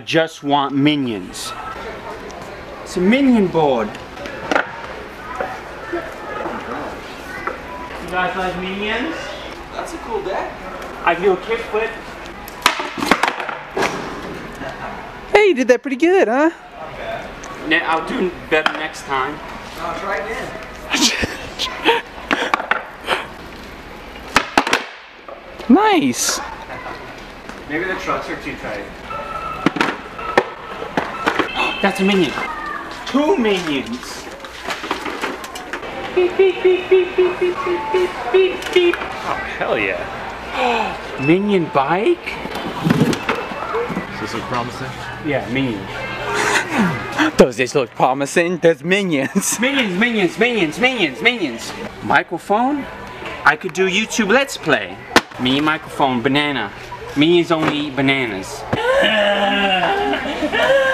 I just want minions. It's a minion board. You guys like minions? That's a cool deck. I do a kickflip. Hey, you did that pretty good, huh? Ne- I'll do better next time. No, try again. Nice. Maybe the trucks are too tight. That's a minion. Two minions. Beep, beep, beep, beep, beep, beep, beep, beep, beep, beep. Oh, hell yeah. Minion bike? Does this look promising? Yeah, minion. Those days look promising. There's minions. Minions, minions, minions, minions, minions. Microphone? I could do YouTube Let's Play. Me, microphone, banana. Minions only eat bananas.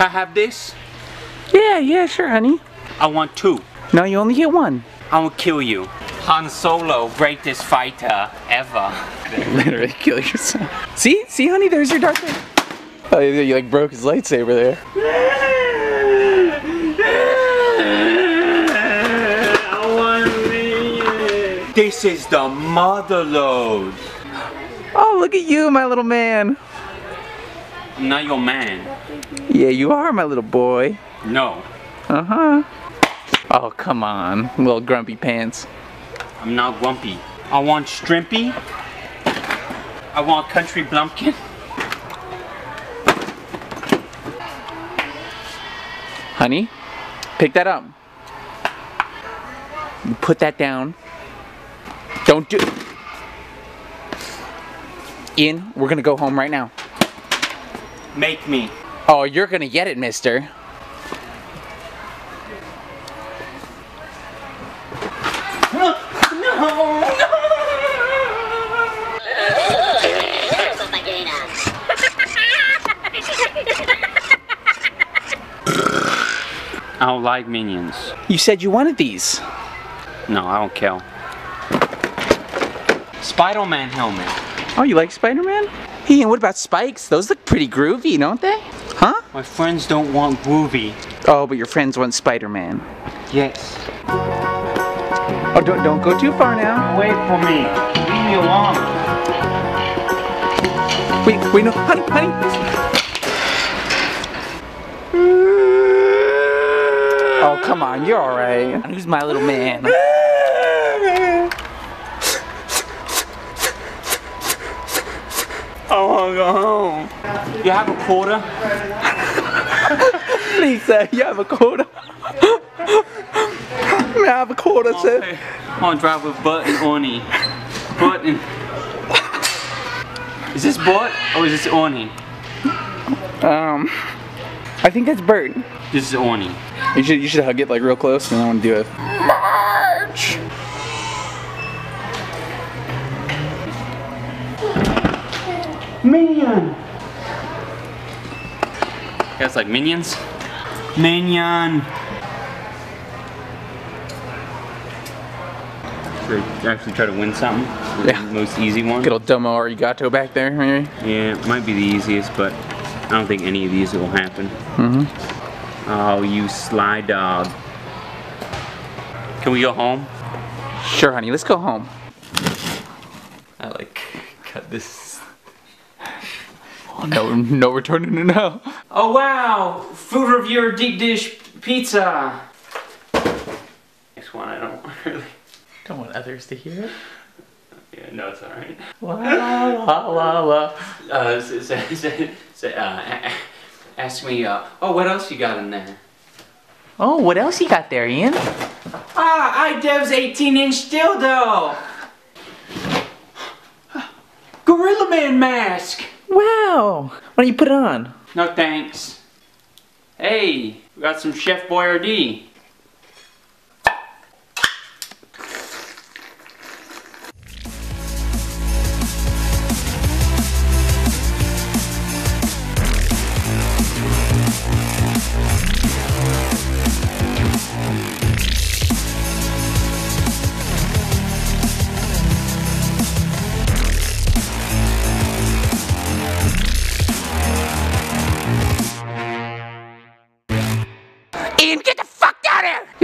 Can I have this? Yeah, yeah, sure, honey. I want two. No, you only get one. I will kill you. Han Solo, greatest fighter ever. Literally kill yourself. See? See, honey? There's your Darth Vader. Oh, you you, like broke his lightsaber there. This is the mother lode. Oh, look at you, my little man. I'm not your man. Yeah, you are my little boy. No, Uh-huh. Oh, come on, little grumpy pants. I'm not grumpy. I want Strimpy. I want Country Blumpkin. Honey, pick that up. You Put that down. Don't do. Ian, we're gonna go home right now. Make me. Oh, you're gonna get it, mister. No! No! I don't like minions. You said you wanted these. No, I don't kill. Spider-Man helmet. Oh, you like Spider-Man? Ian, what about spikes? Those look pretty groovy, don't they? Huh? My friends don't want groovy. Oh, but your friends want Spider-Man. Yes. Oh, don't don't go too far now. Wait for me. Leave me alone. Wait, wait, no, honey, honey. Oh, come on, you're all right. Who's my little man? I want to go home. You have a quarter? Lisa, you have a quarter. May I have a quarter, sir? I want to drive with and Orny. And... Is this Bert or is this Orny? Um, I think that's Bert. This is Orny. You should you should hug it like real close, and I want to do it. Minion! That's like minions? Minion! Should I actually try to win something? Yeah. The most easy one? Good old domo arigato back there, maybe. Yeah, it might be the easiest, but I don't think any of these will happen. Mm-hmm. Oh, you sly dog. Can we go home? Sure, honey. Let's go home. I like cut this. No, no returning it now. Oh wow! Food reviewer deep dish pizza! Next one, I don't really. Don't want others to hear it. Yeah, no, it's alright. La la la la. Uh, say, say, say, say, uh, ask me, uh, oh, what else you got in there? Oh, what else you got there, Ian? Ah, iDubbbz 18 inch dildo! Gorilla Man mask! Wow. Why don't you put it on? No thanks. Hey, we got some Chef Boyardee.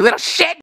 Little shit!